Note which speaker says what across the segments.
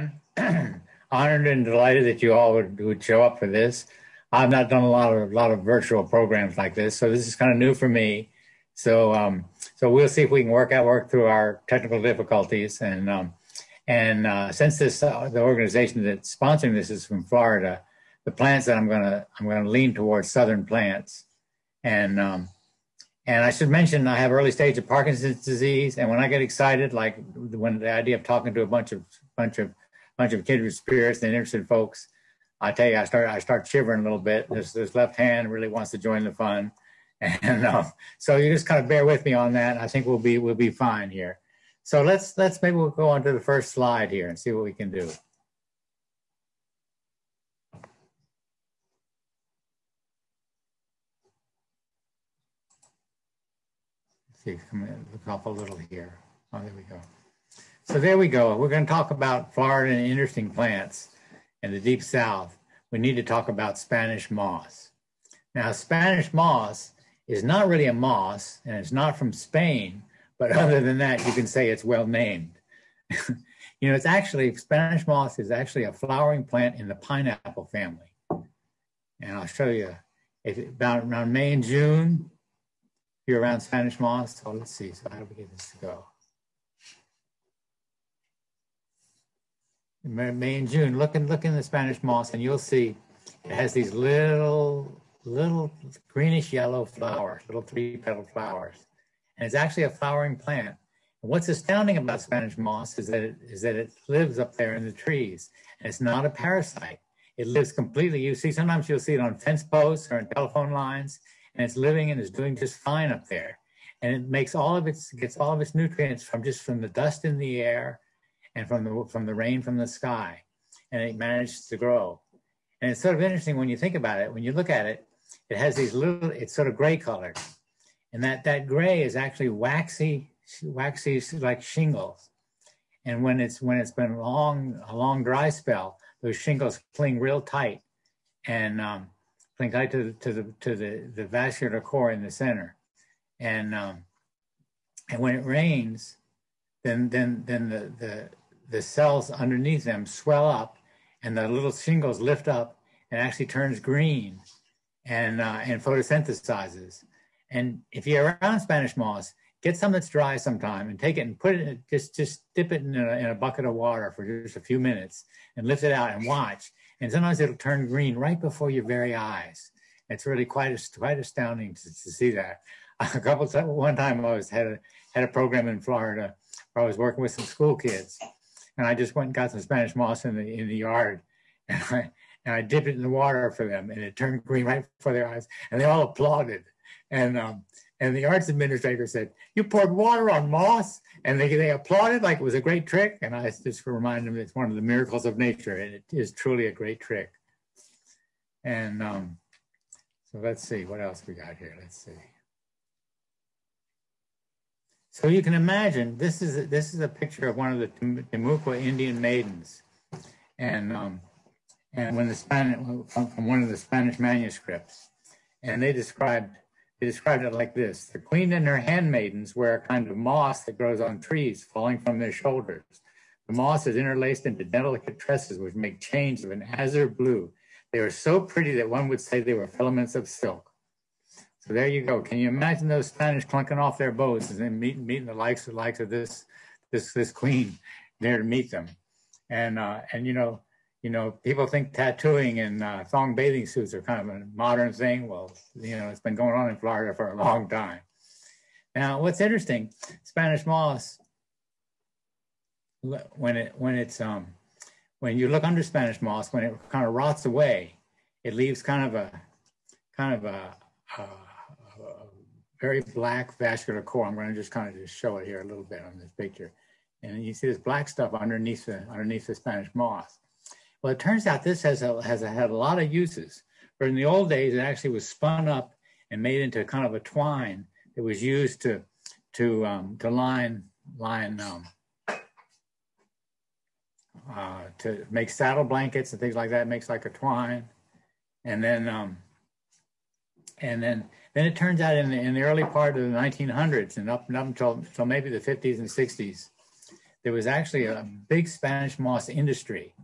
Speaker 1: everyone. Honored and delighted that you all would, would show up for this. I've not done a lot of a lot of virtual programs like this, so this is kind of new for me. So um, so we'll see if we can work out work through our technical difficulties. And um, and uh, since this uh, the organization that's sponsoring this is from Florida, the plants that I'm gonna I'm gonna lean towards southern plants. And um, and I should mention I have early stage of Parkinson's disease, and when I get excited, like when the idea of talking to a bunch of bunch of bunch of kindred spirits and interested folks. I tell you, I start I start shivering a little bit. This this left hand really wants to join the fun, and um, so you just kind of bear with me on that. I think we'll be we'll be fine here. So let's let's maybe we'll go on to the first slide here and see what we can do. Let's see, come in, look up a little here. Oh, there we go. So there we go. We're going to talk about Florida and interesting plants in the deep south. We need to talk about Spanish moss. Now, Spanish moss is not really a moss and it's not from Spain, but other than that, you can say it's well named. you know, it's actually, Spanish moss is actually a flowering plant in the pineapple family. And I'll show you if about around May and June, you're around Spanish moss. So let's see. So how do we get this to go? May and June, look in, look in the Spanish moss and you'll see it has these little, little greenish yellow flowers, little three petal flowers. And it's actually a flowering plant. And what's astounding about Spanish moss is that, it, is that it lives up there in the trees. And it's not a parasite. It lives completely. You see, sometimes you'll see it on fence posts or on telephone lines, and it's living and is doing just fine up there. And it makes all of its, gets all of its nutrients from just from the dust in the air and from the from the rain from the sky, and it manages to grow. And it's sort of interesting when you think about it. When you look at it, it has these little. It's sort of gray colored, and that that gray is actually waxy, waxy like shingles. And when it's when it's been long a long dry spell, those shingles cling real tight, and um, cling tight to the to the to the, the vascular core in the center, and um, and when it rains, then then then the the the cells underneath them swell up and the little shingles lift up and actually turns green and uh, and photosynthesizes. And if you're around Spanish moss, get some that's dry sometime and take it and put it just just dip it in a, in a bucket of water for just a few minutes and lift it out and watch. And sometimes it'll turn green right before your very eyes. It's really quite quite astounding to, to see that. A couple one time I was had a had a program in Florida where I was working with some school kids, and I just went and got some Spanish moss in the in the yard, and I and I dipped it in the water for them, and it turned green right before their eyes, and they all applauded, and um, and the arts administrator said, "You poured water on moss," and they they applauded like it was a great trick, and I just reminded them it's one of the miracles of nature, and it is truly a great trick. And um, so let's see what else we got here. Let's see. So you can imagine this is a, this is a picture of one of the Timucua Indian maidens, and um, and when the Spanish from, one of the Spanish manuscripts, and they described they described it like this: the queen and her handmaidens wear a kind of moss that grows on trees, falling from their shoulders. The moss is interlaced into delicate tresses which make chains of an azure blue. They are so pretty that one would say they were filaments of silk. So there you go. Can you imagine those Spanish clunking off their boats and meeting, meeting the likes of likes of this this this queen there to meet them, and uh, and you know you know people think tattooing and uh, thong bathing suits are kind of a modern thing. Well, you know it's been going on in Florida for a long time. Now, what's interesting, Spanish moss when it when it's um when you look under Spanish moss when it kind of rots away, it leaves kind of a kind of a, a very black vascular core. I'm going to just kind of just show it here a little bit on this picture. And you see this black stuff underneath the, underneath the Spanish moss. Well, it turns out this has, a, has a, had a lot of uses. But in the old days, it actually was spun up and made into kind of a twine that was used to, to, um, to line, line um, uh, to make saddle blankets and things like that. It makes like a twine. And then, um, and then then it turns out in the, in the early part of the 1900s and up, up until, until maybe the 50s and 60s, there was actually a big Spanish moss industry.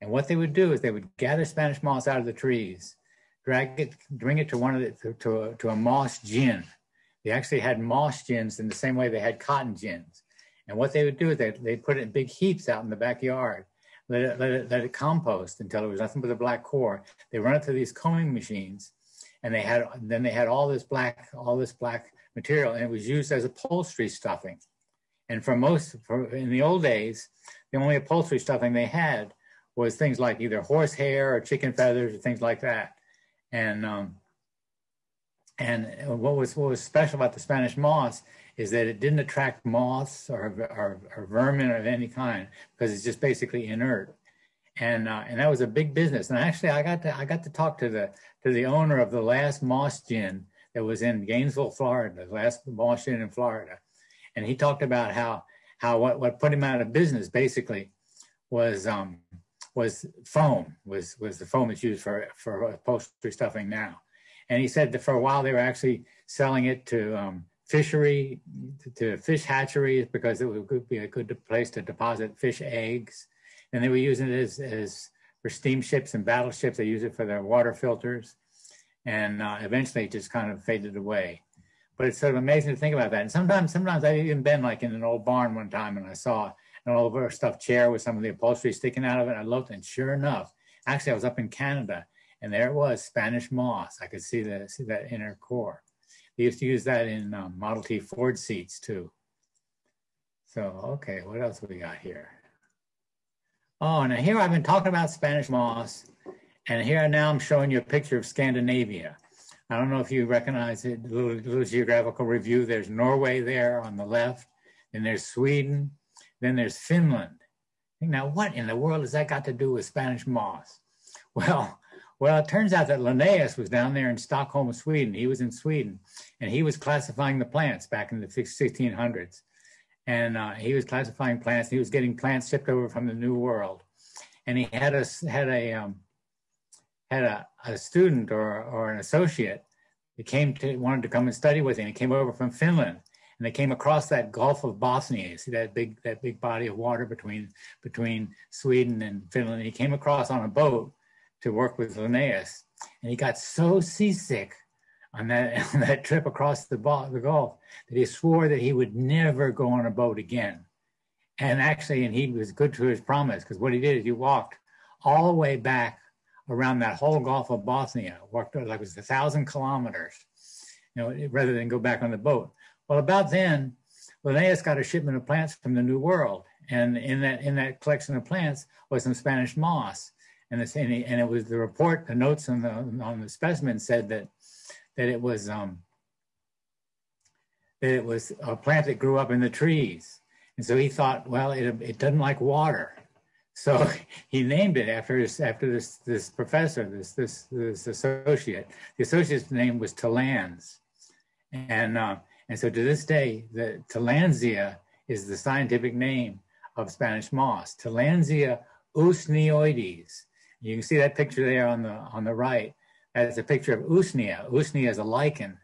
Speaker 1: And what they would do is they would gather Spanish moss out of the trees, drag it, bring it to one of the, to, to, a, to a moss gin. They actually had moss gins in the same way they had cotton gins. And what they would do is they, they'd put it in big heaps out in the backyard, let it, let it, let it compost until it was nothing but a black core. They run it through these combing machines and they had, then they had all this black, all this black material and it was used as upholstery stuffing. And for most, for, in the old days, the only upholstery stuffing they had was things like either horse hair or chicken feathers or things like that. And um, and what was what was special about the Spanish moss is that it didn't attract moths or, or, or vermin of any kind because it's just basically inert. And uh, and that was a big business. And actually, I got to I got to talk to the to the owner of the last moss gin that was in Gainesville, Florida, the last moss gin in Florida. And he talked about how how what, what put him out of business basically was um, was foam was was the foam that's used for for upholstery stuffing now, and he said that for a while they were actually selling it to um, fishery to, to, fish hatcheries because it would be a good place to deposit fish eggs, and they were using it as as for steamships and battleships. They use it for their water filters, and uh, eventually it just kind of faded away but it's sort of amazing to think about that. And sometimes, sometimes I've even been like in an old barn one time and I saw an old stuffed chair with some of the upholstery sticking out of it. I looked and sure enough, actually I was up in Canada and there it was Spanish moss. I could see the see that inner core. They used to use that in um, Model T Ford seats too. So, okay, what else we got here? Oh, and here I've been talking about Spanish moss, and here now I'm showing you a picture of Scandinavia. I don't know if you recognize it, little, little geographical review. There's Norway there on the left, then there's Sweden, then there's Finland. Now, what in the world has that got to do with Spanish moss? Well, well, it turns out that Linnaeus was down there in Stockholm, Sweden. He was in Sweden, and he was classifying the plants back in the 1600s. And uh, he was classifying plants. He was getting plants shipped over from the New World, and he had a had a um, had a, a student or, or an associate that came to wanted to come and study with him. He came over from Finland and they came across that Gulf of Bothnia. You see that big that big body of water between between Sweden and Finland. he came across on a boat to work with Linnaeus, and he got so seasick on that on that trip across the, the Gulf that he swore that he would never go on a boat again. And actually, and he was good to his promise because what he did is he walked all the way back around that whole Gulf of Bothnia, walked like it was a thousand kilometers, you know, rather than go back on the boat. Well, about then, Linnaeus got a shipment of plants from the New World, and in that in that collection of plants was some Spanish moss, and, and, he, and it was the report, the notes on the on the specimen said that that it was um, that it was a plant that grew up in the trees, and so he thought, well, it it doesn't like water, so he named it after his, after this this professor, this this this associate. The associate's name was Tillandz, and uh, and so to this day, the Tillandsia is the scientific name of Spanish moss. Tillandsia usneoides. You can see that picture there on the on the right. That's a picture of usnea. Usnea is a lichen,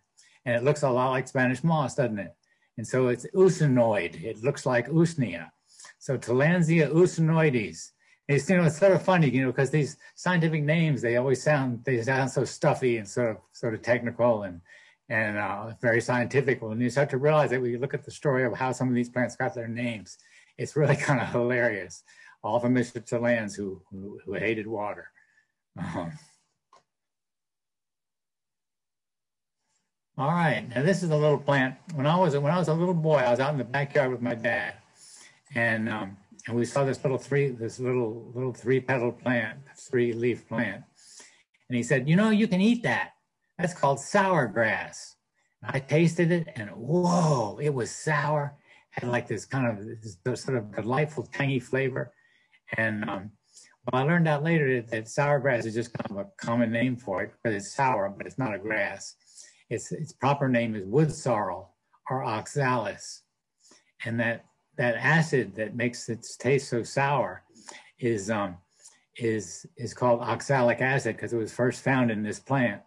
Speaker 1: and it looks a lot like Spanish moss, doesn't it? And so it's usneoid. It looks like usnea. So Tillandsia usneoides. It's you know it's sort of funny, you know, because these scientific names they always sound they sound so stuffy and sort of sort of technical and and uh, very scientific. And you start to realize that when you look at the story of how some of these plants got their names, it's really kind of hilarious. All from Mr. Tillandz who, who, who hated water. Um, all right, now this is a little plant. When I was when I was a little boy, I was out in the backyard with my dad, and um, and we saw this little three this little little three petal plant, three leaf plant, and he said, you know, you can eat that. That's called sour grass. I tasted it, and whoa, it was sour. Had like this kind of this sort of delightful tangy flavor, and um, well, I learned out later that, that sour grass is just kind of a common name for it because it's sour, but it's not a grass. Its its proper name is wood sorrel or oxalis, and that that acid that makes it taste so sour is um, is is called oxalic acid because it was first found in this plant,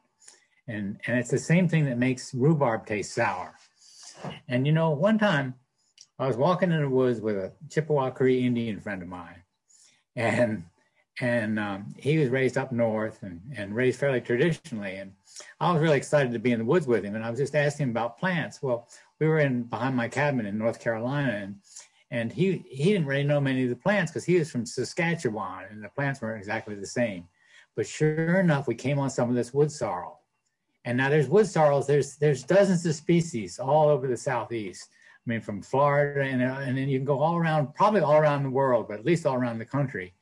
Speaker 1: and and it's the same thing that makes rhubarb taste sour. And you know, one time I was walking in the woods with a Chippewa Cree Indian friend of mine, and and um, he was raised up north and, and raised fairly traditionally. And I was really excited to be in the woods with him. And I was just asking him about plants. Well, we were in behind my cabin in North Carolina, and and he he didn't really know many of the plants because he was from Saskatchewan, and the plants weren't exactly the same. But sure enough, we came on some of this wood sorrel. And now there's wood sorrels. There's there's dozens of species all over the southeast. I mean, from Florida and and then you can go all around, probably all around the world, but at least all around the country.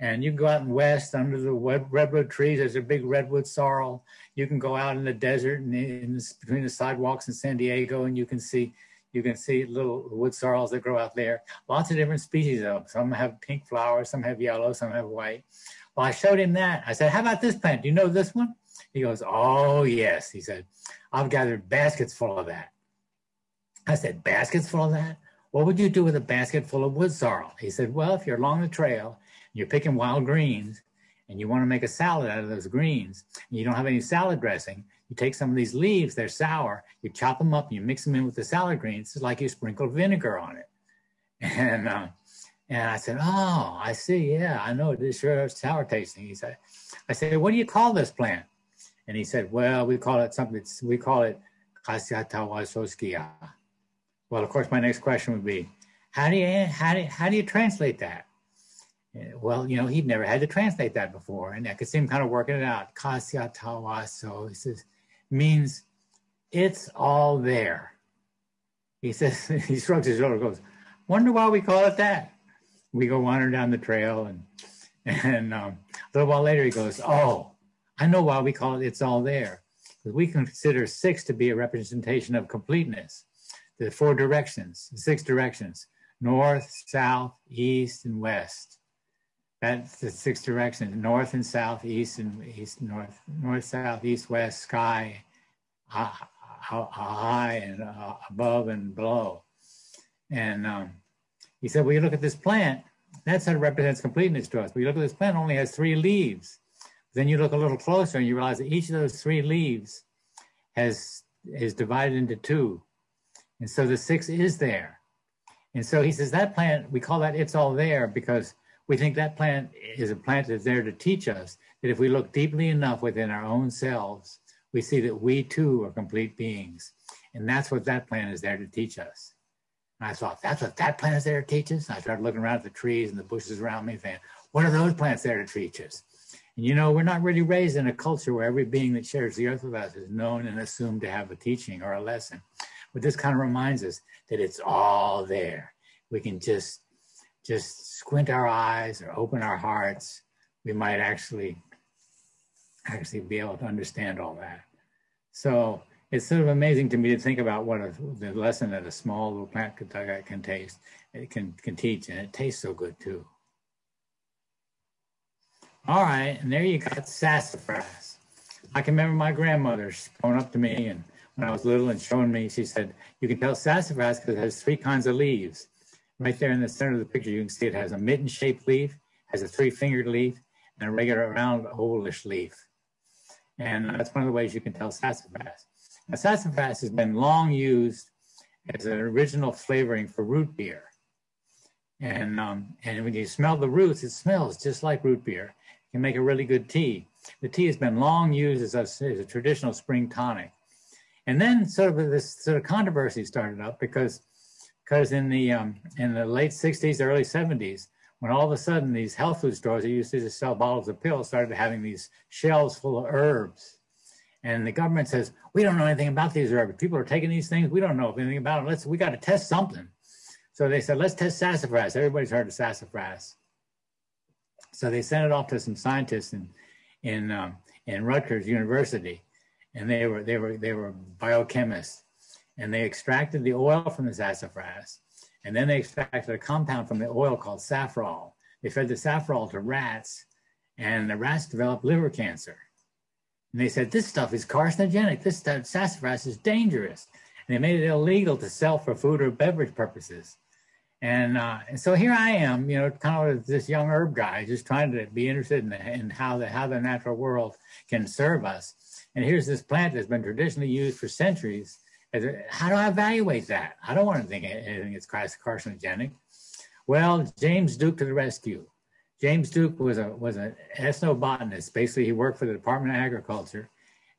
Speaker 1: And you can go out in west under the redwood trees. There's a big redwood sorrel. You can go out in the desert and in, between the sidewalks in San Diego, and you can see you can see little wood sorrels that grow out there. Lots of different species of them. Some have pink flowers, some have yellow, some have white. Well, I showed him that. I said, "How about this plant? Do you know this one?" He goes, "Oh yes." He said, "I've gathered baskets full of that." I said, "Baskets full of that? What would you do with a basket full of wood sorrel?" He said, "Well, if you're along the trail you're picking wild greens and you want to make a salad out of those greens and you don't have any salad dressing, you take some of these leaves, they're sour, you chop them up and you mix them in with the salad greens. It's like you sprinkle vinegar on it. And, uh, and I said, Oh, I see. Yeah, I know. This sure is sour tasting. He said, I said, What do you call this plant? And he said, Well, we call it something, we call it. Well, of course, my next question would be, how do you, how do how do you translate that? Well, you know, he'd never had to translate that before. And I could see him kind of working it out. Kasya tawaso. He says, means it's all there. He says, he shrugs his shoulder, goes, wonder why we call it that. We go wandering down the trail and, and um, a little while later he goes, oh, I know why we call it it's all there. Because we consider six to be a representation of completeness. The four directions, the six directions, north, south, east, and west that's the six directions, north and south, east and east, north, north, south, east, west, sky, high and uh, above and below. And um, he said, well, you look at this plant, that's how it represents completeness to us. But you look at this plant, only has three leaves. Then you look a little closer and you realize that each of those three leaves has is divided into two. And so the six is there. And so he says that plant, we call that it's all there because we think that plant is a plant that's there to teach us that if we look deeply enough within our own selves, we see that we too are complete beings. And that's what that plant is there to teach us. And I thought, that's what that plant is there to teach us. And I started looking around at the trees and the bushes around me, saying, what are those plants there to teach us? And you know, we're not really raised in a culture where every being that shares the earth with us is known and assumed to have a teaching or a lesson. But this kind of reminds us that it's all there. We can just just squint our eyes or open our hearts, we might actually actually be able to understand all that. So it's sort of amazing to me to think about what a, the lesson that a small little plant can taste, it can, can teach, and it tastes so good too. All right, and there you got sassafras. I can remember my grandmother going up to me and when I was little and showing me, she said, you can tell sassafras because it has three kinds of leaves. Right there in the center of the picture, you can see it has a mitten-shaped leaf, has a three-fingered leaf, and a regular round ovalish leaf. And that's one of the ways you can tell sassafras. Now, sassafras has been long used as an original flavoring for root beer. And, um, and when you smell the roots, it smells just like root beer. You can make a really good tea. The tea has been long used as a, as a traditional spring tonic. And then sort of this sort of controversy started up because because in the um, in the late 60s, early 70s, when all of a sudden these health food stores that used to just sell bottles of pills started having these shelves full of herbs. And the government says, we don't know anything about these herbs. People are taking these things. We don't know anything about them. Let's, we got to test something. So they said, let's test sassafras. Everybody's heard of sassafras. So they sent it off to some scientists in, in, um, in Rutgers University. And they were, they were, they were biochemists and they extracted the oil from the sassafras, and then they extracted a compound from the oil called safrole. They fed the safrole to rats, and the rats developed liver cancer. And they said, this stuff is carcinogenic. This stuff, sassafras is dangerous. And they made it illegal to sell for food or beverage purposes. And, uh, and so here I am, you know, kind of this young herb guy, just trying to be interested in, the, in how, the, how the natural world can serve us. And here's this plant that's been traditionally used for centuries How do I evaluate that? I don't want to think anything is carcinogenic. Well, James Duke to the rescue. James Duke was a was an ethnobotanist. Basically, he worked for the Department of Agriculture,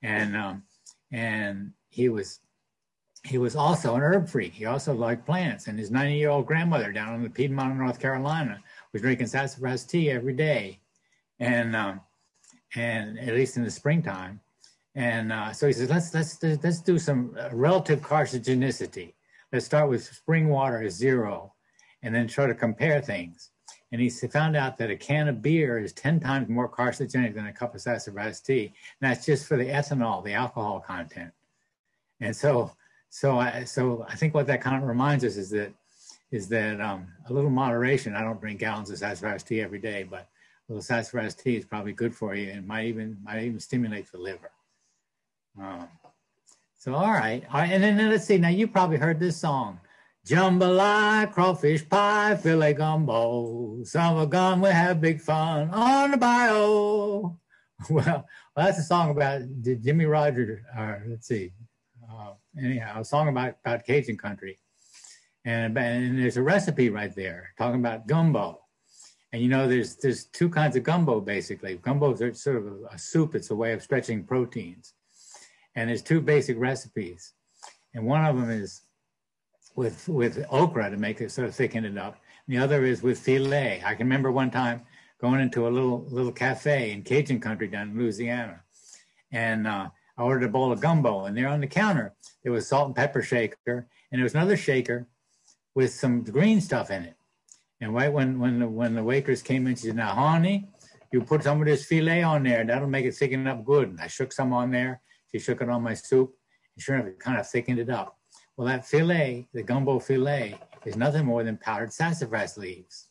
Speaker 1: and um, and he was he was also an herb freak. He also liked plants. And his 90 year old grandmother down in the Piedmont of North Carolina was drinking sassafras tea every day, and um, and at least in the springtime. And uh, so he says, let's let's let's do some relative carcinogenicity. Let's start with spring water as zero, and then try to compare things. And he found out that a can of beer is 10 times more carcinogenic than a cup of sassafras tea. And that's just for the ethanol, the alcohol content. And so, so I, so I think what that kind of reminds us is that, is that um, a little moderation. I don't drink gallons of sassafras tea every day, but a little sassafras tea is probably good for you and might even, might even stimulate the liver. So, all right. All right. And then let's see. Now, you probably heard this song. Jambalaya, crawfish pie, filé gumbo. Summer gone, we have big fun on the bayou. Well, well that's a song about Jimmy Rogers. Uh, let's see. Uh, anyhow, a song about, about Cajun country. And, and there's a recipe right there talking about gumbo. And you know, there's there's two kinds of gumbo basically. Gumbo is sort of a, a soup. It's a way of stretching proteins. And there's two basic recipes. And one of them is with with okra to make it sort of thicken it up. And the other is with filé. I can remember one time going into a little little cafe in Cajun country down in Louisiana, and uh, I ordered a bowl of gumbo. And there on the counter there was salt and pepper shaker, and there was another shaker with some green stuff in it. And right when when the, when the waitress came in, she said, "Now, honey, you put some of this filé on there. That'll make it thicken up good." And I shook some on there. She shook it on my soup, and sure enough, it kind of thickened it up. Well, that filé, the gumbo filé, is nothing more than powdered sassafras leaves.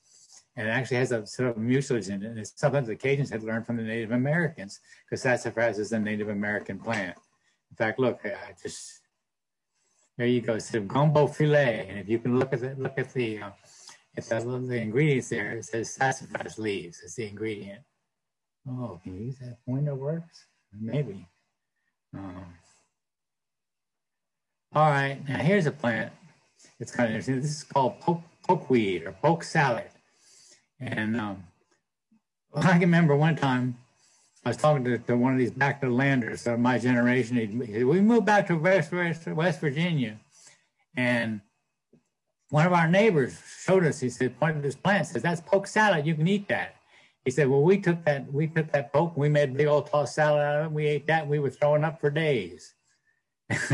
Speaker 1: And it actually has a sort of it. And it's something the Cajuns had learned from the Native Americans because sassafras is a Native American plant. In fact, look, I just, there you go. So gumbo filé. And if you can look at the, look at the, uh, at the, the ingredients there, it says sassafras leaves is the ingredient. Oh, can you use that pointer works? Maybe. Um, all right, now here's a plant. It's kind of interesting. This is called poke, pokeweed or poke salad. And um, I can remember one time I was talking to, to one of these back to landers of my generation. He, he, we moved back to West, West, West Virginia. And one of our neighbors showed us, he said, pointed to this plant, says, that's poke salad, you can eat that. He said, well, we took that, we took that poke, we made a big old tossed salad out of it, we ate that, and we were throwing up for days.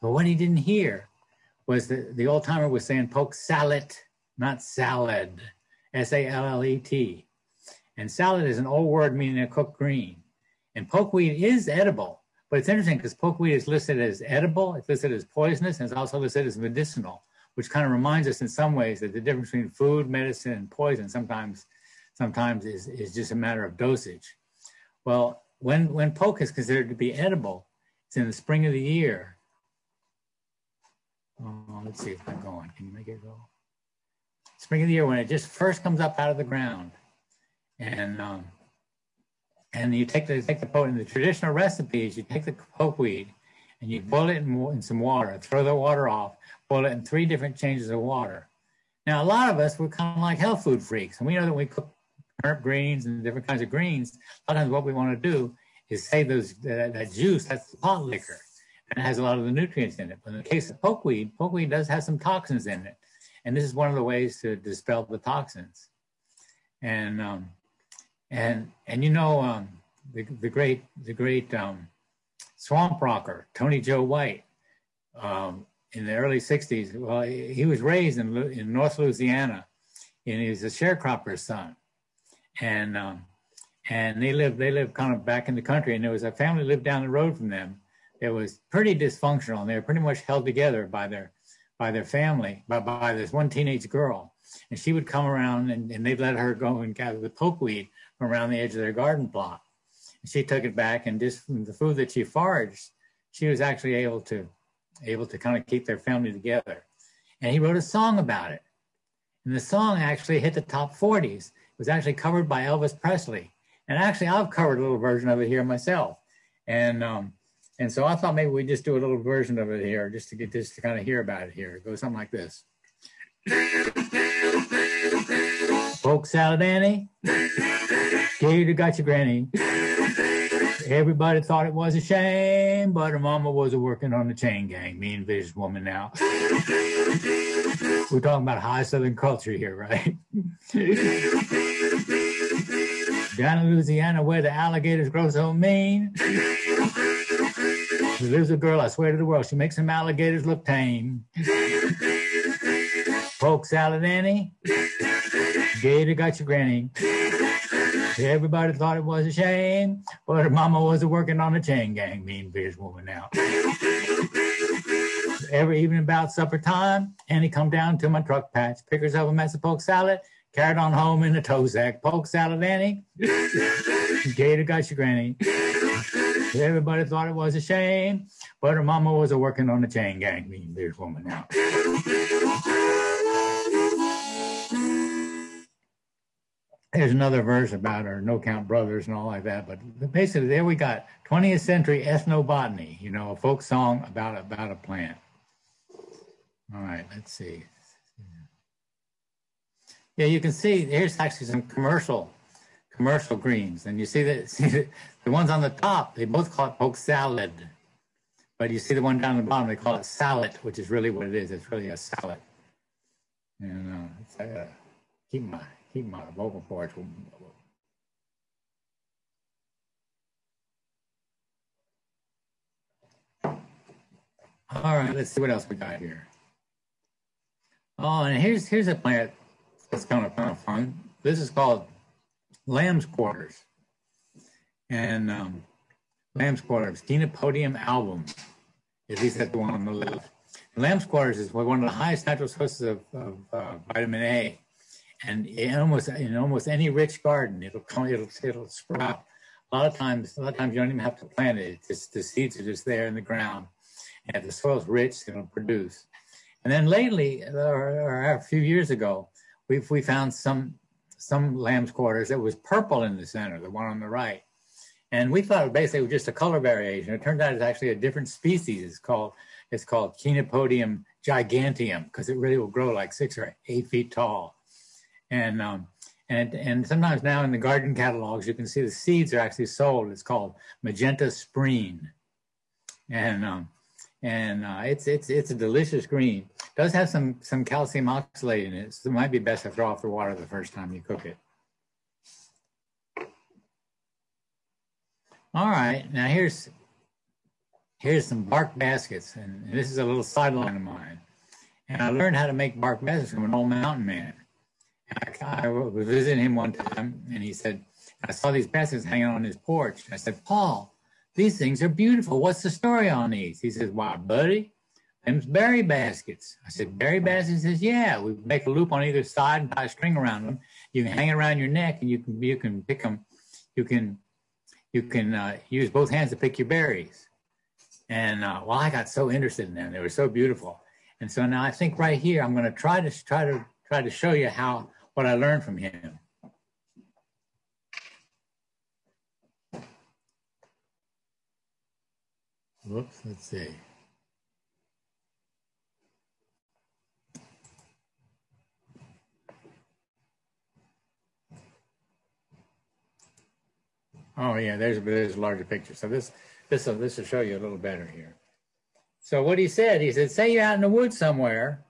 Speaker 1: But what he didn't hear was that the old timer was saying poke sallet, not salad, S A L L E T. And sallet is an old word meaning a cooked green. And pokeweed is edible, but it's interesting because pokeweed is listed as edible, it's listed as poisonous, and it's also listed as medicinal, which kind of reminds us in some ways that the difference between food, medicine, and poison sometimes sometimes is, is just a matter of dosage. Well, when, when poke is considered to be edible, it's in the spring of the year Oh, let's see if I'm going. Can you make it go? Spring of the year when it just first comes up out of the ground, and um, and you take the take the poke. In the traditional recipes, you take the poke weed and you boil it in, in some water. Throw the water off. Boil it in three different changes of water. Now, a lot of us we're kind of like health food freaks, and we know that we cook turnip greens and different kinds of greens. A lot of times, what we want to do is save those that, that juice. That's the pot liquor and it has a lot of the nutrients in it. But in the case of pokeweed, pokeweed does have some toxins in it. And this is one of the ways to dispel the toxins. And um, and and you know um, the, the great the great um, swamp rocker Tony Joe White um, in the early '60s. Well, he, he was raised in in North Louisiana, and he was a sharecropper's son, and um, and they lived they lived kind of back in the country, and there was a family lived down the road from them, it was pretty dysfunctional. And they were pretty much held together by their by their family by, by this one teenage girl. And she would come around and, and they'd let her go and gather the pokeweed from around the edge of their garden plot. And she took it back and just from the food that she foraged she was actually able to able to kind of keep their family together. And he wrote a song about it. And the song actually hit the top 40s it was actually covered by elvis presley and actually i've covered a little version of it here myself and um, And so I thought maybe we'd just do a little version of it here, just to get this to kind of hear about it here. It goes something like this. Poke salad Annie, Gator got your granny. Everybody thought it was a shame, but her mama was working on the chain gang. Me and Vision Woman now. We're talking about high Southern culture here, right? Down in Louisiana where the alligators grow so mean. There lives a girl, I swear to the world, she makes some alligators look tame. Poke salad Annie, Gator got your granny. Everybody thought it was a shame, but her mama was working on the chain gang, mean fierce woman now. Every evening about supper time, Annie come down to my truck patch, pick herself a mess of poke salad, carried on home in a tow sack. Poke salad, Annie. Gator got your granny. Everybody thought it was a shame, but her mama was a working on the chain gang, mean fierce woman now. There's another verse about our no count brothers and all like that. But basically, there we got 20th century ethnobotany, you know, a folk song about about a plant. All right, let's see. Yeah, you can see here's actually some commercial commercial greens, and you see that see the, the ones on the top they both call it poke salad, but you see the one down the bottom they call it sallet, which is really what it is. It's really a sallet. And uh, it's, uh, keep mind keep my vocal cords. All right, let's see what else we got here. Oh, and here's here's a plant that's kind of kind of fun. This is called lamb's quarters, and um, lamb's quarters, Chenopodium album. At least that's the one on the left. Lamb's quarters is one of the highest natural sources of, of uh, vitamin A and in almost in almost any rich garden, it'll come, it'll it'll sprout. A lot of times, a lot of times you don't even have to plant it. It's just the seeds are just there in the ground, and if the soil's rich, it'll produce. And then lately, or, or a few years ago, we we found some some lamb's quarters that was purple in the center, the one on the right. And we thought it basically was just a color variation. It turned out it's actually a different species. It's called it's called Chenopodium giganteum because it really will grow like six or eight feet tall. And um, and and sometimes now in the garden catalogs, you can see the seeds are actually sold. It's called magenta spreen, and um, and uh, it's it's it's a delicious green. It does have some some calcium oxalate in it, so it might be best to throw off the water the first time you cook it. All right, now here's here's some bark baskets, and this is a little sideline of mine. And I learned how to make bark baskets from an old mountain man. I, was visiting him one time, and he said, I saw these baskets hanging on his porch. I said, Paul, these things are beautiful. What's the story on these? He says, Why, buddy, them's berry baskets. I said, Berry baskets? He says, Yeah, we make a loop on either side and tie a string around them. You can hang it around your neck, and you can you can pick them. You can you can uh, use both hands to pick your berries. And uh, well, I got so interested in them; they were so beautiful. And so now I think right here, I'm going to try to try to try to show you how what I learned from him. Whoops, let's see. Oh yeah, there's there's a larger picture. So this this will this will show you a little better here. So what he said, he said, say you're out in the woods somewhere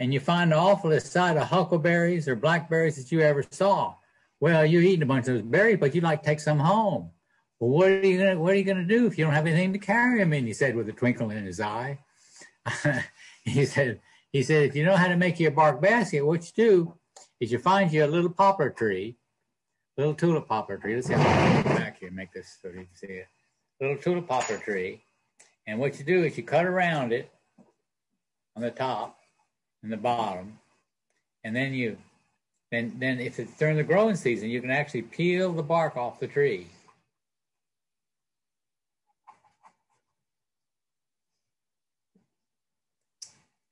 Speaker 1: and you find the awfulest sight of huckleberries or blackberries that you ever saw. Well, you're eating a bunch of those berries, but you'd like to take some home. Well, what are you gonna what are you gonna do if you don't have anything to carry them in? He said with a twinkle in his eye. he said, he said, if you know how to make your bark basket, what you do is you find you a little poplar tree, little tulip poplar tree. Let's see how I can back here and make this so you can see it. Little tulip poplar tree. And what you do is you cut around it on the top in the bottom, and then you, then then if it's during the growing season, you can actually peel the bark off the tree.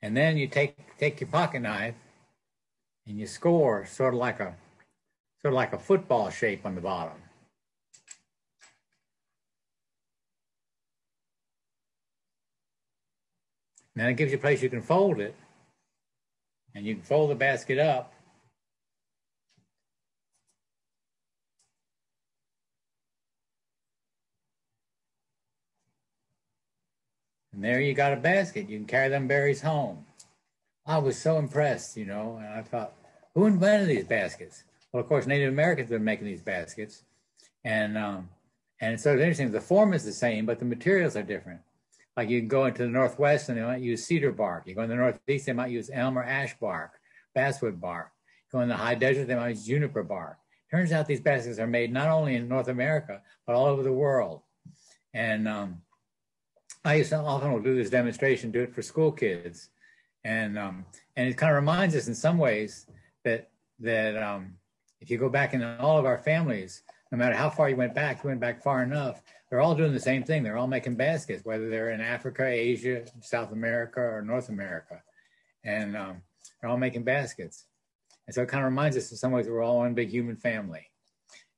Speaker 1: And then you take take your pocket knife and you score sort of like a sort of like a football shape on the bottom. Then it gives you a place you can fold it. And you can fold the basket up. And there you got a basket. You can carry them berries home. I was so impressed, you know, and I thought, who invented these baskets? Well, of course, Native Americans have been making these baskets. And um, and it's sort of interesting. The form is the same, but the materials are different. Like you can go into the Northwest and they might use cedar bark. You go in the Northeast, they might use elm or ash bark, basswood bark. You go in the high desert, they might use juniper bark. Turns out these baskets are made not only in North America, but all over the world. And um, I used to often will do this demonstration, do it for school kids. And, um, and it kind of reminds us in some ways that, that um, if you go back in all of our families, no matter how far you went back, you went back far enough, they're all doing the same thing. They're all making baskets, whether they're in Africa, Asia, South America, or North America. And um, they're all making baskets. And so it kind of reminds us in some ways we're all one big human family.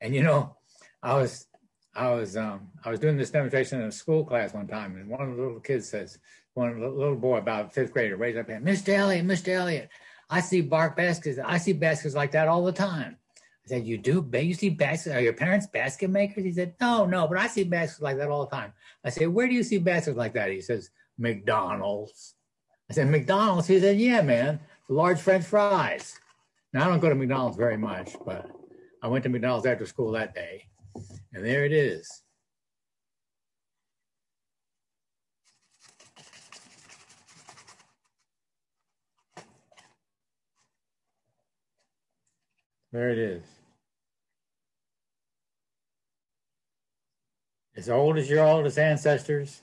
Speaker 1: And you know, I was I was um, I was doing this demonstration in a school class one time, and one of the little kids says, one little boy about fifth grader raised up hand, Mr. Elliott, Mr. Elliott, I see bark baskets. I see baskets like that all the time. I said, You do? You see baskets? Are your parents basket makers? He said, No, no, but I see baskets like that all the time. I said, Where do you see baskets like that? He says, McDonald's. I said, McDonald's? He said, Yeah, man, large French fries. Now, I don't go to McDonald's very much, but I went to McDonald's after school that day, and there it is. There it is. As old as your oldest ancestors,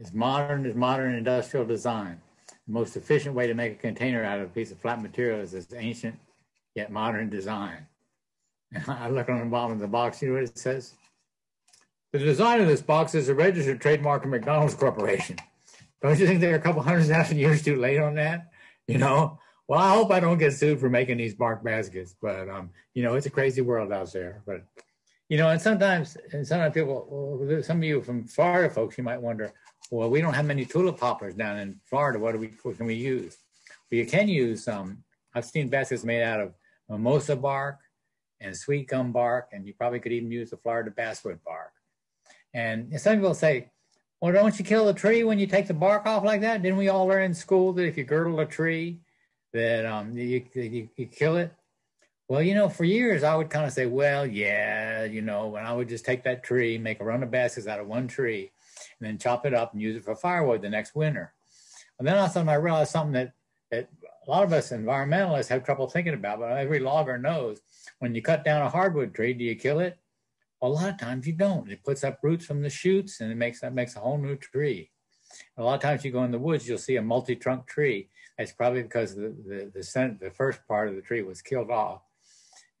Speaker 1: as modern as modern industrial design. The most efficient way to make a container out of a piece of flat material is this ancient yet modern design. And I look on the bottom of the box, you know what it says? The design of this box is a registered trademark of McDonald's Corporation. Don't you think they're a couple hundred thousand years too late on that? You know, well, I hope I don't get sued for making these bark baskets, but um, you know, it's a crazy world out there. But you know, and sometimes, and sometimes people, some of you from Florida folks, you might wonder, well, we don't have many tulip poplars down in Florida. What do we, what can we use? Well, you can use. Um, I've seen baskets made out of mimosa bark and sweet gum bark, and you probably could even use the Florida basswood bark. And some people say, well, don't you kill the tree when you take the bark off like that? Didn't we all learn in school that if you girdle a tree, that um, you, you, you kill it. Well, you know, for years I would kind of say, well, yeah, you know, and I would just take that tree, make a run of baskets out of one tree, and then chop it up and use it for firewood the next winter. And then all of a sudden I realized something that, that a lot of us environmentalists have trouble thinking about, but every logger knows when you cut down a hardwood tree, do you kill it? Well, a lot of times you don't. It puts up roots from the shoots and it makes that makes a whole new tree. A lot of times you go in the woods, you'll see a multi-trunk tree it's probably because the, the, the, the first part of the tree was killed off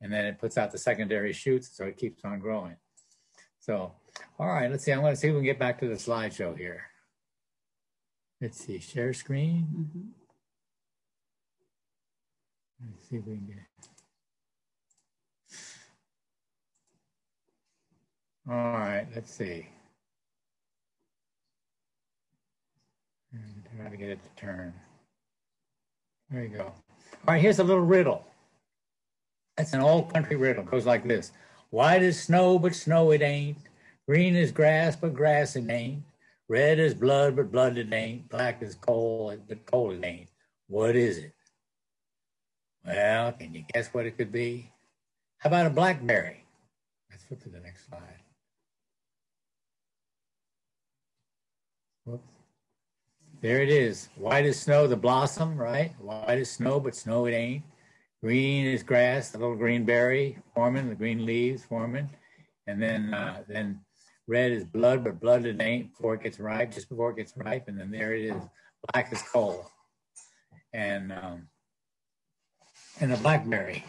Speaker 1: and then it puts out the secondary shoots so it keeps on growing. So, all right, let's see. I'm going to see if we can get back to the slideshow here. Let's see, share screen. Mm-hmm. Let's see if we can get. All right, let's see. And try to get it to turn. There you go. All right, here's a little riddle. That's an old country riddle. It goes like this. White as snow, but snow it ain't. Green as grass, but grass it ain't. Red as blood, but blood it ain't. Black as coal, but coal it ain't. What is it? Well, can you guess what it could be? How about a blackberry? Let's flip to the next slide. Whoops. There it is. White as snow, the blossom, right? White as snow, but snow it ain't. Green is grass, the little green berry forming, the green leaves forming. And then uh, then red is blood, but blood it ain't before it gets ripe, just before it gets ripe. And then there it is, black as coal. And um, and a blackberry,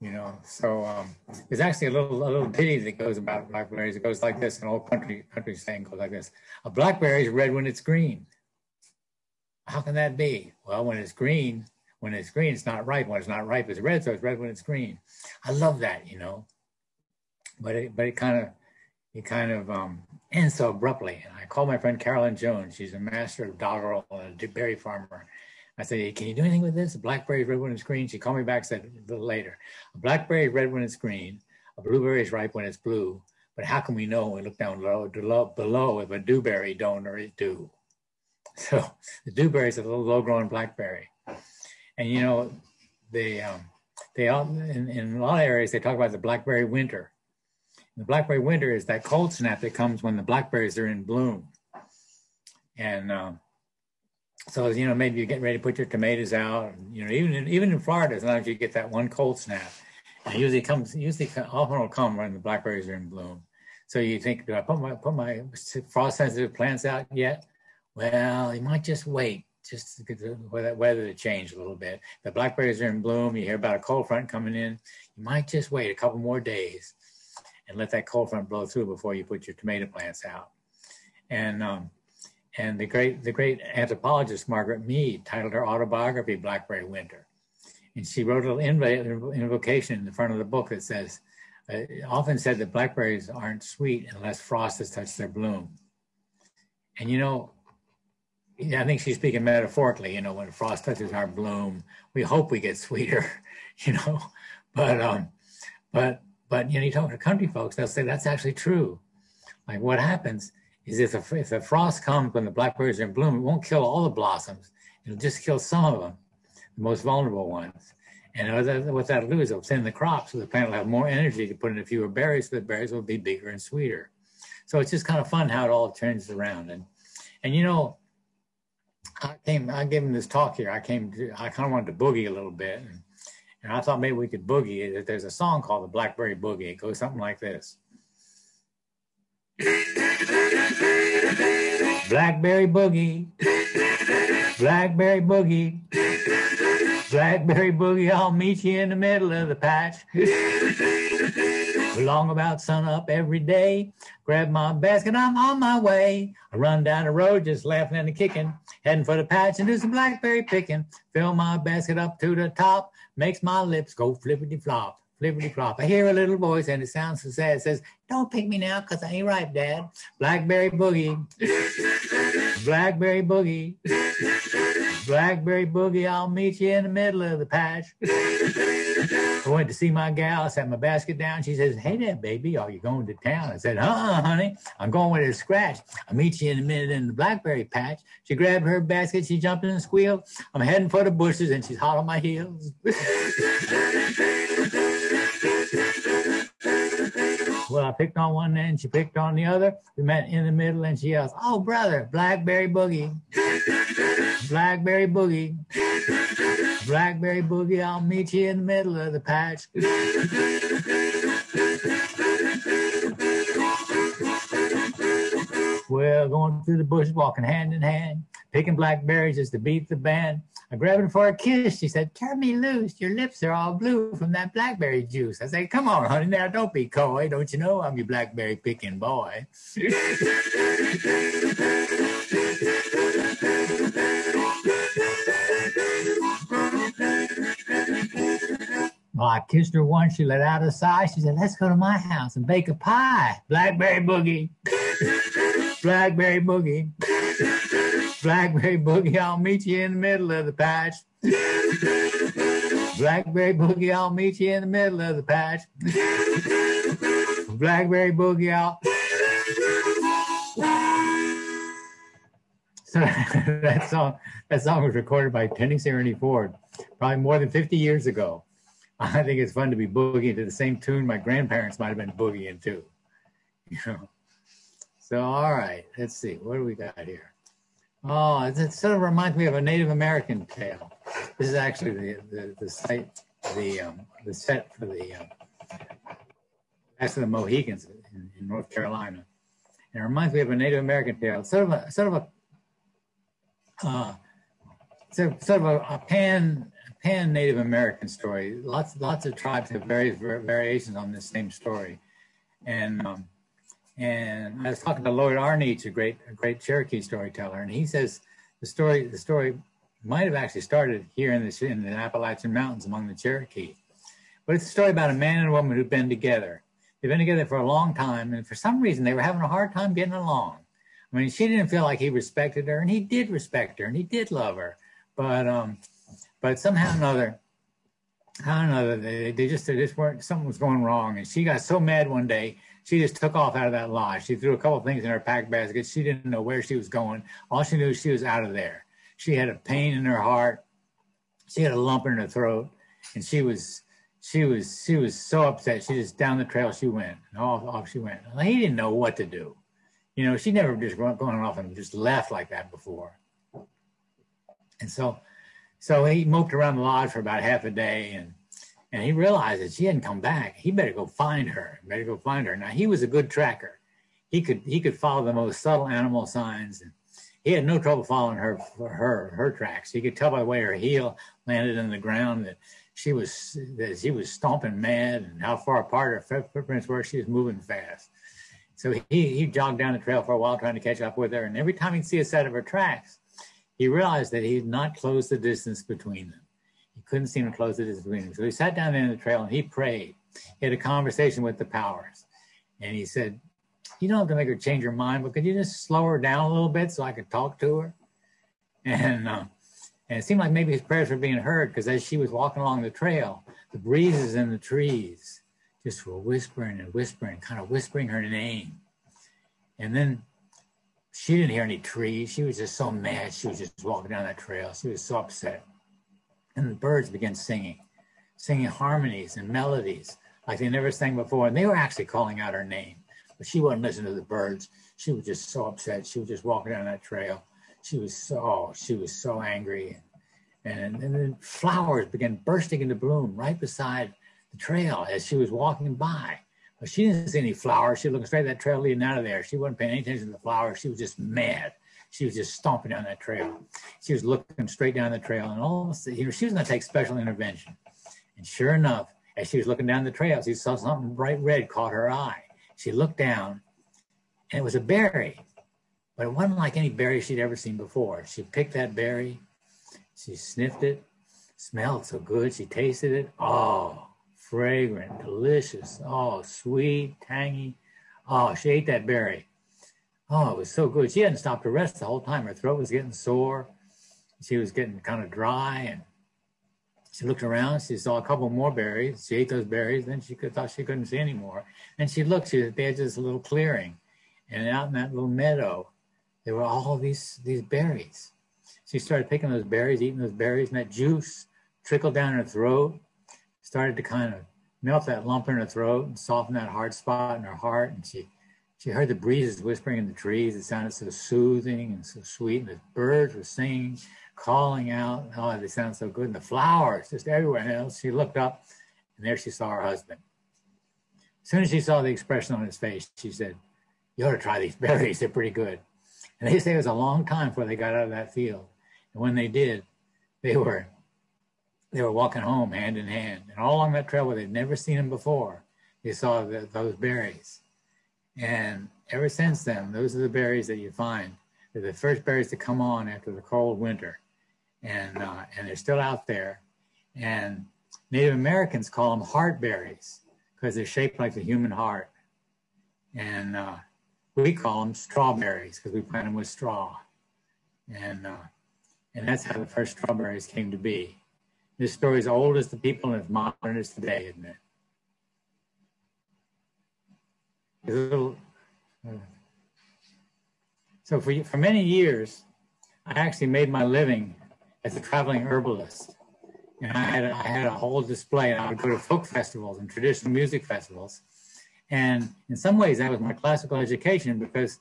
Speaker 1: you know. So um, there's actually a little a little ditty that goes about blackberries. It goes like this. An old country country saying goes like this: A blackberry is red when it's green. How can that be? Well, when it's green, when it's green, it's not ripe. When it's not ripe, it's red. So it's red when it's green. I love that, you know. But it, but it kind of, it kind of, um, end so abruptly. And I called my friend Carolyn Jones. She's a master of doggerel and a berry farmer. I said, can you do anything with this? A blackberry red when it's green. She called me back, said a little later, a blackberry is red when it's green, a blueberry is ripe when it's blue. But how can we know when we look down low, below, below if a dewberry don't or it do? So the dewberry is a little low growing blackberry. And you know, they, um, they all, in, in a lot of areas, they talk about the blackberry winter. The blackberry winter is that cold snap that comes when the blackberries are in bloom. And um, so, you know, maybe you're getting ready to put your tomatoes out. You know, even in, even in Florida, sometimes you get that one cold snap. And usually comes, usually often will come when the blackberries are in bloom. So you think, do I put my put my frost sensitive plants out yet? Well, you might just wait, just to get the weather to change a little bit. The blackberries are in bloom. You hear about a cold front coming in. You might just wait a couple more days and let that cold front blow through before you put your tomato plants out. And um, and the great the great anthropologist Margaret Mead titled her autobiography Blackberry Winter, and she wrote a little invocation in the front of the book that says, uh, "Often said that blackberries aren't sweet unless frost has touched their bloom." And you know, I think she's speaking metaphorically. You know, when frost touches our bloom, we hope we get sweeter. You know, but um, but but you know, you talk to country folks, they'll say that's actually true. Like what happens is if the, if the frost comes when the blackberries are in bloom, it won't kill all the blossoms. It'll just kill some of them, the most vulnerable ones. And what that'll do is it'll thin the crop so the plant will have more energy to put in a fewer berries, so the berries will be bigger and sweeter. So it's just kind of fun how it all turns around. And and you know, I came, I gave him this talk here. I came to, I kind of wanted to boogie a little bit. And, and I thought maybe we could boogie. There's a song called the Blackberry Boogie. It goes something like this. Blackberry boogie, blackberry boogie, blackberry boogie, I'll meet you in the middle of the patch. Along about sun up every day, grab my basket, I'm on my way. I run down the road just laughing and kicking, heading for the patch and do some blackberry picking. Fill my basket up to the top, makes my lips go flippity flop. Flippity flop. I hear a little voice and it sounds so sad. It says, Don't pick me now because I ain't ripe, Dad. Blackberry boogie. Blackberry boogie. Blackberry boogie, I'll meet you in the middle of the patch. I went to see my gal. I set my basket down. She says, Hey there, baby, are you going to town? I said, Uh uh, honey, I'm going with a scratch. I'll meet you in a minute in the blackberry patch. She grabbed her basket. She jumped in and squealed. I'm heading for the bushes and she's hot on my heels. Well, I picked on one end, she picked on the other. We met in the middle and she yells, Oh, brother, Blackberry Boogie. Blackberry Boogie. Blackberry Boogie, I'll meet you in the middle of the patch. Well, going through the bush, walking hand in hand, picking blackberries just to beat the band. I grabbed her for a kiss. She said, Turn me loose. Your lips are all blue from that blackberry juice. I said, Come on, honey, now don't be coy. Don't you know I'm your blackberry picking boy? Well, I kissed her once. She let out a sigh. She said, Let's go to my house and bake a pie. Blackberry boogie. Blackberry boogie. Blackberry boogie, I'll meet you in the middle of the patch. Blackberry boogie, I'll meet you in the middle of the patch. Blackberry boogie, I'll. So that song, that song was recorded by Tennessee Ernie Ford, probably more than 50 years ago. I think it's fun to be boogieing to the same tune my grandparents might have been boogieing to. You know. So all right, let's see. What do we got here? Oh, it sort of reminds me of a Native American tale. This is actually the the, the site, the um, the set for the um, of the Mohicans in, in, North Carolina. And it reminds me of a Native American tale. Sort of a sort of a uh, sort of a, a pan pan Native American story. Lots lots of tribes have various variations on this same story, and um, and I was talking to Lloyd Arneach, a great, a great Cherokee storyteller, and he says the story, the story might have actually started here in the, in the Appalachian Mountains among the Cherokee. But it's a story about a man and a woman who've been together. They've been together for a long time, and for some reason, they were having a hard time getting along. I mean, she didn't feel like he respected her, and he did respect her, and he did love her, but um, but somehow or another, I don't know, they, they just they just weren't something was going wrong, and she got so mad one day she just took off out of that lodge. She threw a couple of things in her pack basket. She didn't know where she was going. All she knew she was out of there. She had a pain in her heart. She had a lump in her throat, and she was she was she was so upset. She just down the trail she went, and off off she went. And he didn't know what to do. You know, she never just gone off and just left like that before. And so, so he moped around the lodge for about half a day, and and he realized that she hadn't come back. He better go find her. Better go find her. Now he was a good tracker. He could he could follow the most subtle animal signs, and he had no trouble following her her her tracks. He could tell by the way her heel landed in the ground that she was that she was stomping mad, and how far apart her footprints were. She was moving fast. So he he jogged down the trail for a while trying to catch up with her, and every time he'd see a set of her tracks, he realized that he had not closed the distance between them. He couldn't seem to close the distance between them. So he sat down in the trail and he prayed. He had a conversation with the powers. And he said, You don't have to make her change her mind, but could you just slow her down a little bit so I could talk to her? And, uh, and it seemed like maybe his prayers were being heard because as she was walking along the trail, the breezes in the trees just were whispering and whispering, kind of whispering her name. And then she didn't hear any trees. She was just so mad. She was just walking down that trail. She was so upset. And the birds began singing, singing harmonies and melodies like they never sang before. And they were actually calling out her name, but she wasn't listening to the birds. She was just so upset. She was just walking down that trail. She was so, oh, she was so angry. And, and then flowers began bursting into bloom right beside the trail as she was walking by. She didn't see any flowers. She was looking straight at that trail leading out of there. She wasn't paying any attention to the flowers. She was just mad. She was just stomping down that trail. She was looking straight down the trail, and all of a sudden, you know, she was going to take special intervention. And sure enough, as she was looking down the trail, she saw something bright red caught her eye. She looked down, and it was a berry, but it wasn't like any berry she'd ever seen before. She picked that berry, she sniffed it, smelled so good. She tasted it. Oh, fragrant, delicious. Oh, sweet, tangy. Oh, she ate that berry. Oh, it was so good. She hadn't stopped to rest the whole time. Her throat was getting sore. She was getting kind of dry. And she looked around. She saw a couple more berries. She ate those berries. Then she could, thought she couldn't see anymore. And she looked. She was at the edge of this little clearing. And out in that little meadow, there were all these, these berries. She started picking those berries, eating those berries, and that juice trickled down her throat, started to kind of melt that lump in her throat and soften that hard spot in her heart. And she she heard the breezes whispering in the trees. It sounded so soothing and so sweet. And the birds were singing, calling out. Oh, they sound so good. And the flowers just everywhere. And she looked up, and there she saw her husband. As soon as she saw the expression on his face, she said, You ought to try these berries. They're pretty good. And they say it was a long time before they got out of that field. And when they did, they were they were walking home hand in hand. And all along that trail where they'd never seen him before, they saw the, those berries. And ever since then, those are the berries that you find. They're the first berries to come on after the cold winter. And, uh, and they're still out there. And Native Americans call them heart berries because they're shaped like the human heart. And uh, we call them strawberries because we plant them with straw. And, uh, and that's how the first strawberries came to be. This story is old as the people and as modern as today, isn't it? little, uh, so for, for many years, I actually made my living as a traveling herbalist. And I had, a, I had a whole display, and I would go to folk festivals and traditional music festivals. And in some ways, that was my classical education because,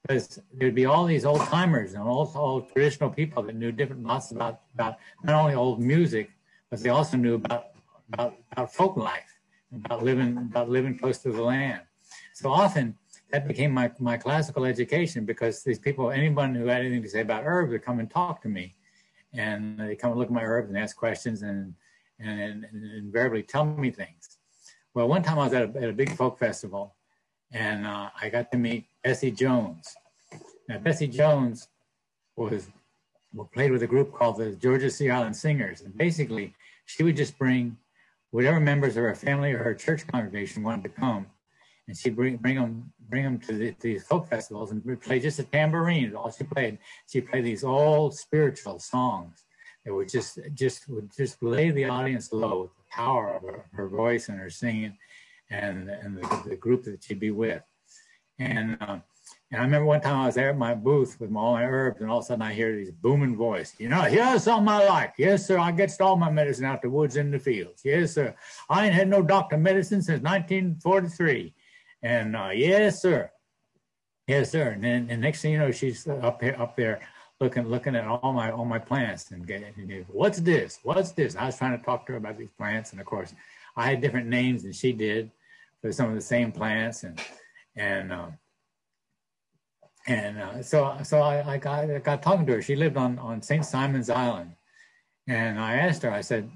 Speaker 1: because there'd be all these old timers and all, all traditional people that knew different lots about, about not only old music, but they also knew about, about, about folk life, about living, about living close to the land. So often that became my, my classical education because these people, anyone who had anything to say about herbs would come and talk to me. And they come and look at my herbs and ask questions and, and, and, and invariably tell me things. Well, one time I was at a, at a big folk festival and uh, I got to meet Bessie Jones. Now, Bessie Jones was played with a group called the Georgia Sea Island Singers. And basically, she would just bring whatever members of her family or her church congregation wanted to come and she'd bring bring them bring them to the, these folk festivals and play just a tambourine. All she played. She played these old spiritual songs that would just just would just lay the audience low with the power of her, her voice and her singing, and and the, the group that she'd be with. And uh, and I remember one time I was there at my booth with all my herbs, and all of a sudden I hear this booming voice. You know, here's something I like. Yes, sir. I gets all my medicine out the woods and the fields. Yes, sir. I ain't had no doctor medicine since 1943. And uh, yes, sir. Yes, sir. And then and next thing you know, she's up here, up there, looking looking at all my all my plants and getting, what's this? What's this? I was trying to talk to her about these plants, and of course, I had different names than she did for some of the same plants, and and um, and uh, so so I, I got I got talking to her. She lived on on St. Simon's Island, and I asked her. I said,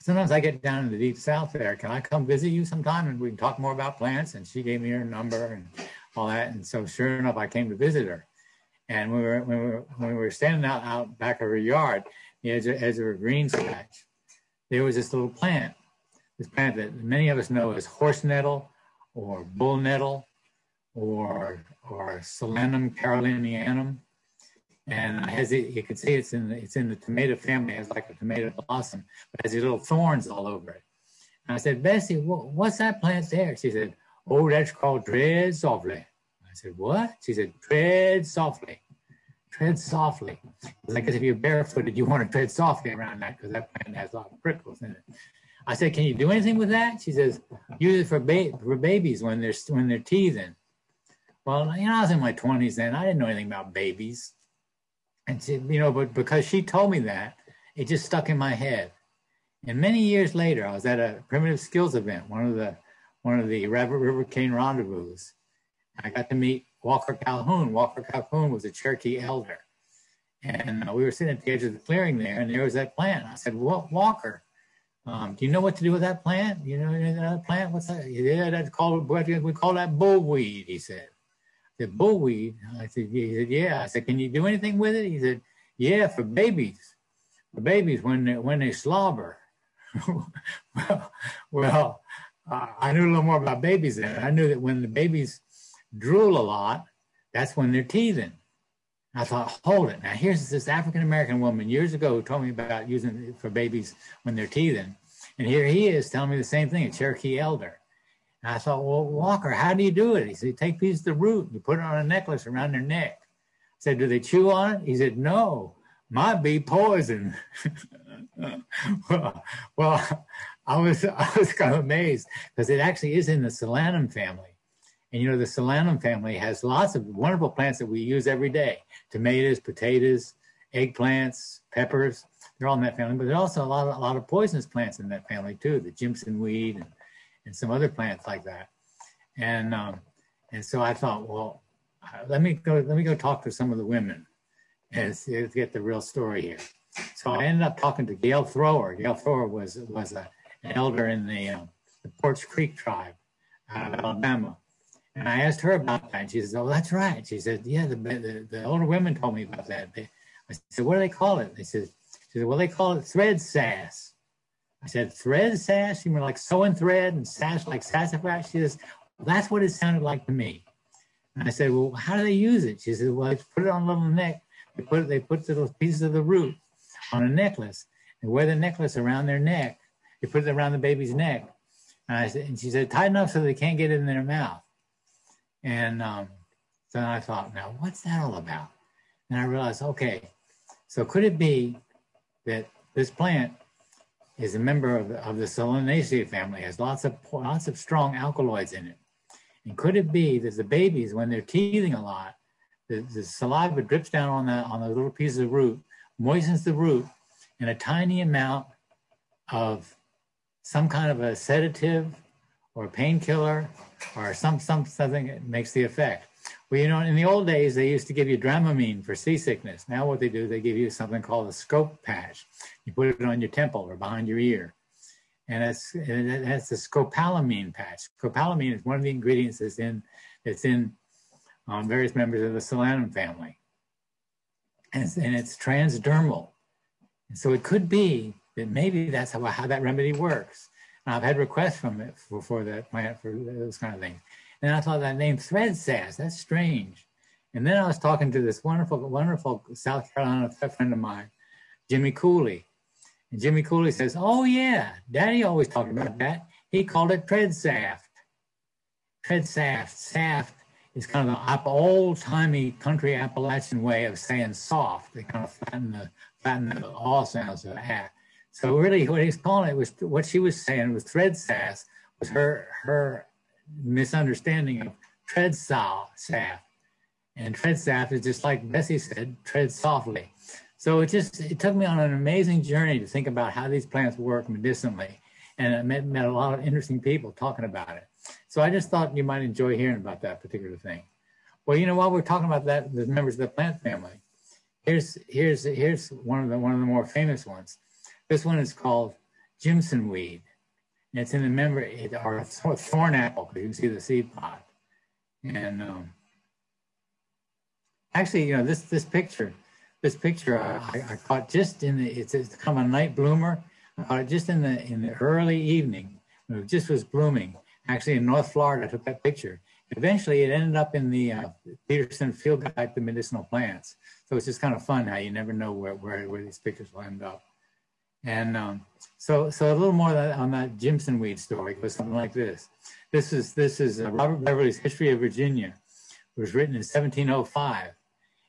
Speaker 1: sometimes I get down in the deep south there. Can I come visit you sometime and we can talk more about plants? And she gave me her number and all that. And so sure enough, I came to visit her. And we were when we were, we were standing out out back of her yard, the edge of, edge of her green patch, there was this little plant. This plant that many of us know as horse nettle or bull nettle or or Solanum carolinianum and as it, you can see it's in the, it's in the tomato family as like a tomato blossom, but has these little thorns all over it. And I said, Bessie, what's that plant there? She said, oh, that's called tread softly. I said, what? She said, tread softly. Tread softly. I if you're barefooted, you want to tread softly around that because that plant has a lot of prickles in it. I said, can you do anything with that? She says, use it for, ba- for babies when they're, when they're teething. Well, you know, I was in my 20s then. I didn't know anything about babies. And she, you know, but because she told me that, it just stuck in my head. And many years later, I was at a primitive skills event, one of the one of the River, River Cane rendezvous. I got to meet Walker Calhoun. Walker Calhoun was a Cherokee elder. And uh, we were sitting at the edge of the clearing there, and there was that plant. I said, well, Walker, um, do you know what to do with that plant? You know that plant? What's that? Yeah, that's called, we call that bullweed, he said said, bullweed. I said, he said, yeah. I said, can you do anything with it? He said, yeah, for babies, for babies when they, when they slobber. well, well I knew a little more about babies then. I knew that when the babies drool a lot, that's when they're teething. I thought, hold it. Now here's this African American woman years ago who told me about using it for babies when they're teething. And here he is telling me the same thing, a Cherokee elder. And I thought, well, Walker, how do you do it? He said, take pieces of the root, you put it on a necklace around their neck. I said, do they chew on it? He said, no, might be poison. well, well, I was I was kind of amazed because it actually is in the solanum family. And you know, the solanum family has lots of wonderful plants that we use every day. Tomatoes, potatoes, eggplants, peppers, they're all in that family, but there's also a lot of, a lot of poisonous plants in that family too, the Jimson weed and and some other plants like that. And um, and so I thought, well, let me go let me go talk to some of the women and see, get the real story here. So I ended up talking to Gail Thrower. Gail Thrower was was a, an elder in the, um, the Poarch Creek tribe out of Alabama. And I asked her about that. And she says, Oh, that's right. She said, Yeah, the, the, the older women told me about that. They, I said, What do they call it? They said, She said, Well, they call it thread sass. I said, thread sash? You mean like sewing thread and sash like sassafras? She says, well, that's what it sounded like to me. And I said, well, how do they use it? She said, well, they put it on a little neck. They put, they put the little pieces of the root on a necklace and wear the necklace around their neck. They put it around the baby's neck. And, I said, and she said, tight enough so they can't get it in their mouth. And um, so I thought, now what's that all about? And I realized, okay, so could it be that this plant is a member of, of the Solanaceae family, has lots of lots of strong alkaloids in it. And could it be that the babies, when they're teething a lot, the, the saliva drips down on the on the little piece of root, moistens the root, and a tiny amount of some kind of a sedative or painkiller or some, some something that makes the effect. Well, you know, in the old days, they used to give you Dramamine for seasickness. Now, what they do, they give you something called a scope patch. You put it on your temple or behind your ear. And it's, it has the scopolamine patch. Scopolamine is one of the ingredients that's in, that's in um, various members of the solanum family. And it's, and it's transdermal. And so it could be that maybe that's how, how that remedy works. I've had requests from it for, for that plant for those kind of things. And I thought that name thread sass, that's strange. And then I was talking to this wonderful, wonderful South Carolina friend of mine, Jimmy Cooley. And Jimmy Cooley says, Oh, yeah, Daddy always talked about that. He called it tread saft. Tread saft. Saft is kind of the old timey country Appalachian way of saying soft. They kind of flatten the, flatten the all sounds of ah. So really what he's calling it was what she was saying was thread sass was her her misunderstanding of tread saft. And tread saft is just like Bessie said, tread softly. So it just it took me on an amazing journey to think about how these plants work medicinally. And I met, met a lot of interesting people talking about it. So I just thought you might enjoy hearing about that particular thing. Well, you know, while we're talking about that, the members of the plant family, here's here's here's one of the one of the more famous ones. This one is called Jimson weed. And it's in the member or thorn apple, you can see the seed pod. And um, actually, you know, this this picture this picture I, I, caught just in the it's, it's of a night bloomer. I caught just in the in the early evening it just was blooming. Actually, in North Florida, I took that picture. Eventually, it ended up in the uh, Peterson Field Guide to Medicinal Plants. So it's just kind of fun how you never know where where, where these pictures will end up. And um, so so a little more on that Jimson weed story goes something like this. This is this is uh, Robert Beverley's History of Virginia. It was written in 1705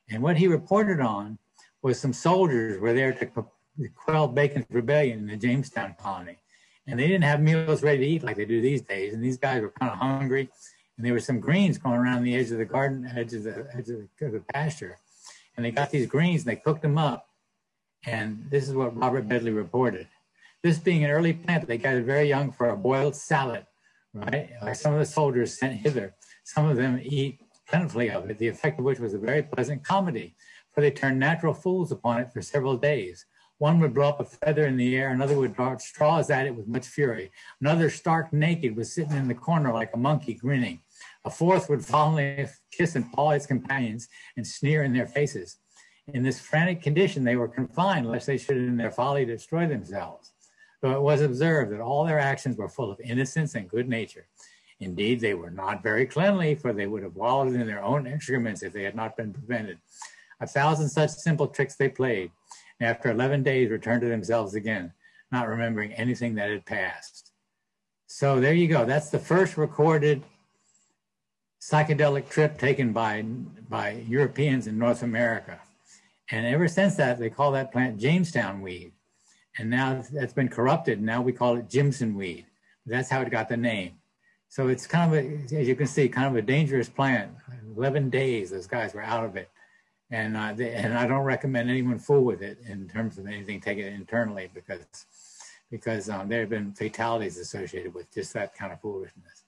Speaker 1: and what he reported on was some soldiers were there to quell Bacon's rebellion in the Jamestown colony. And they didn't have meals ready to eat like they do these days. And these guys were kind of hungry. And there were some greens growing around the edge of the garden, edge of the, edge of the, of the pasture. And they got these greens and they cooked them up. And this is what Robert Beverley reported. This being an early plant, they got it very young for a boiled salad, right? Like some of the soldiers sent hither. Some of them eat plentifully of it, the effect of which was a very pleasant comedy, for they turned natural fools upon it for several days. One would blow up a feather in the air, another would dart straws at it with much fury. Another, stark naked, was sitting in the corner like a monkey grinning. A fourth would fondly kiss and paw its companions and sneer in their faces. In this frantic condition, they were confined lest they should in their folly destroy themselves. Though it was observed that all their actions were full of innocence and good nature. Indeed, they were not very cleanly, for they would have wallowed in their own excrements if they had not been prevented. A thousand such simple tricks they played, and after 11 days returned to themselves again, not remembering anything that had passed. So there you go. That's the first recorded psychedelic trip taken by, by Europeans in North America. And ever since that, they call that plant Jamestown weed. And now that's been corrupted. Now we call it Jimson weed. That's how it got the name. So it's kind of, a, as you can see, kind of a dangerous plant. 11 days, those guys were out of it. And, uh, they, and I don't recommend anyone fool with it in terms of anything taken internally because, because um, there have been fatalities associated with just that kind of foolishness.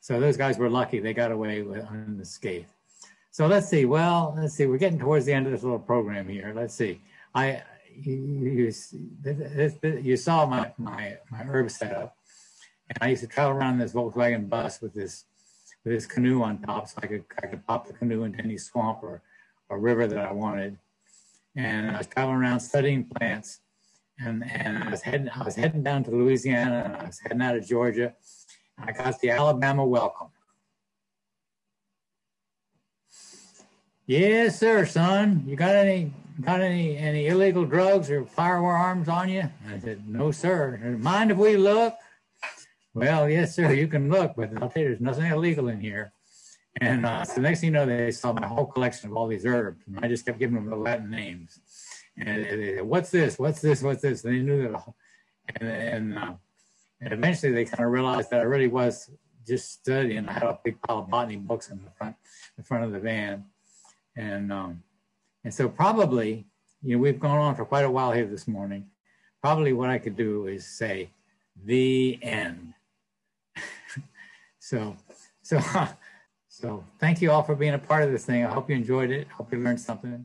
Speaker 1: So those guys were lucky. They got away with unscathed. So let's see. Well, let's see. We're getting towards the end of this little program here. Let's see. I you, you, saw my, my, my herb setup. And I used to travel around this Volkswagen bus with this with this canoe on top, so I could I could pop the canoe into any swamp or or river that I wanted. And I was traveling around studying plants, and and I was heading I was heading down to Louisiana, and I was heading out of Georgia. And I got the Alabama welcome. Yes, sir, son. You got any got any any illegal drugs or firearms on you? I said, No, sir. Mind if we look? Well, yes, sir, you can look, but I'll tell you, there's nothing illegal in here. And uh, so the next thing you know, they saw my whole collection of all these herbs, and I just kept giving them the Latin names. And they, said, what's this? What's this? What's this? And they knew that. All. And and, uh, and eventually, they kind of realized that I really was just studying. I had a big pile of botany books in the front, the front of the van, and um, and so probably, you know, we've gone on for quite a while here this morning. Probably what I could do is say, the end. So, so, so thank you all for being a part of this thing. I hope you enjoyed it. Hope you learned something.